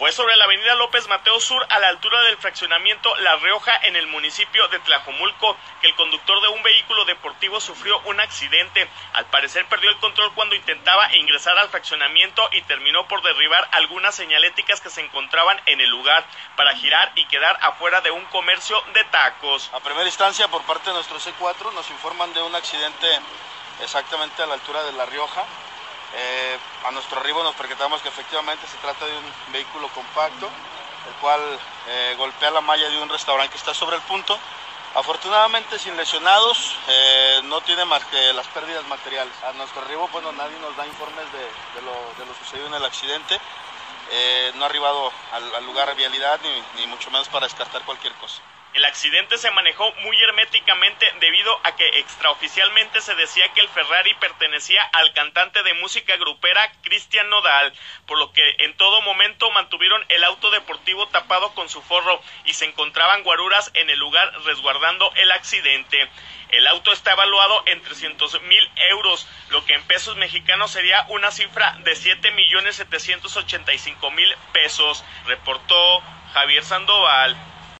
Fue sobre la avenida López Mateo Sur a la altura del fraccionamiento La Rioja en el municipio de Tlajomulco que el conductor de un vehículo deportivo sufrió un accidente. Al parecer perdió el control cuando intentaba ingresar al fraccionamiento y terminó por derribar algunas señaléticas que se encontraban en el lugar para girar y quedar afuera de un comercio de tacos. A primera instancia por parte de nuestro C4 nos informan de un accidente exactamente a la altura de La Rioja eh, a nuestro arribo nos percatamos que efectivamente se trata de un vehículo compacto, el cual eh, golpea la malla de un restaurante que está sobre el punto. Afortunadamente sin lesionados, eh, no tiene más que las pérdidas materiales. A nuestro arribo, bueno, nadie nos da informes de, lo, sucedido en el accidente. no ha arribado al, lugar de vialidad ni mucho menos para descartar cualquier cosa. El accidente se manejó muy herméticamente debido a que extraoficialmente se decía que el Ferrari pertenecía al cantante de música grupera Cristian Nodal, por lo que en todo momento mantuvieron el auto deportivo tapado con su forro y se encontraban guaruras en el lugar resguardando el accidente. El auto está evaluado en 300 mil euros, lo que en pesos mexicanos sería una cifra de 7 millones 785 mil pesos, reportó Javier Sandoval